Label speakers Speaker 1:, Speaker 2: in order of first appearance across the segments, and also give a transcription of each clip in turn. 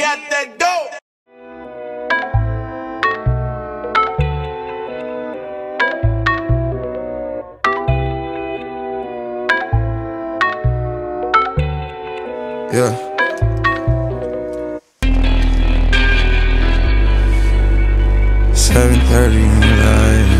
Speaker 1: got that dope. Yeah. Seven thirty in the light.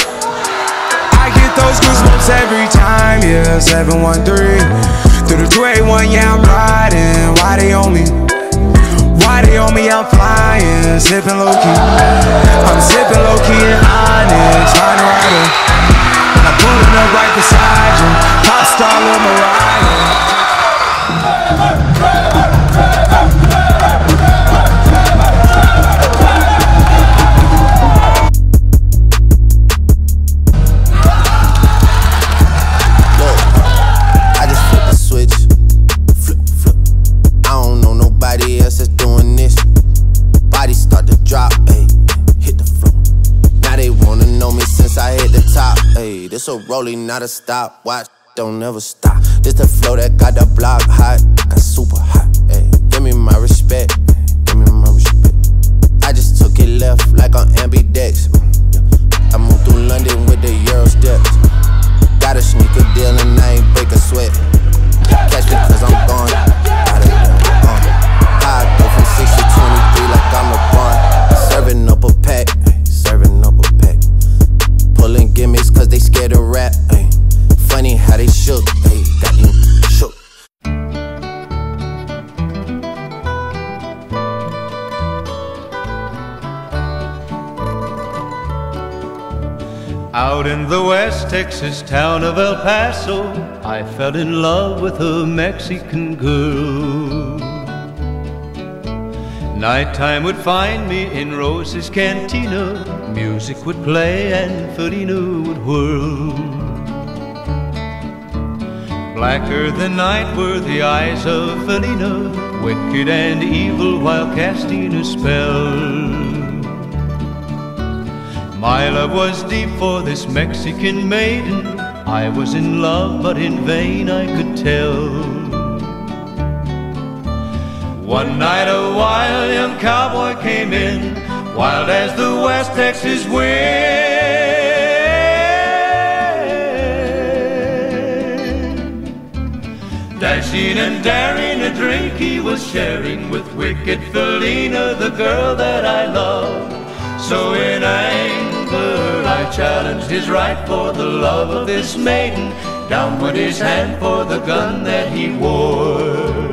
Speaker 1: Time, yeah. 713 through the 281, yeah, I'm riding. Why they on me? Why they on me? I'm flying, sipping low key. I'm sipping low key in Onyx,
Speaker 2: ayy. This a Rollie, not a stop. Watch, don't never stop. This the flow that got the Out
Speaker 3: in the West Texas town of El Paso, I fell in love with a Mexican girl. Nighttime would find me in Rosa's cantina, music would play and Feleena would whirl. Blacker than night were the eyes of Feleena, wicked and evil while casting a spell. My love was deep for this Mexican maiden. I was in love, but in vain I could tell. One night a wild young cowboy came in, wild as the West Texas wind. Dashing and daring, a drink he was sharing with wicked Feleena, the girl that I love. So in anger I challenged his right for the love of this maiden. Down went his hand for the gun that he wore.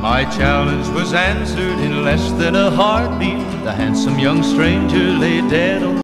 Speaker 3: My challenge was answered in less than a heartbeat. The handsome young stranger lay dead on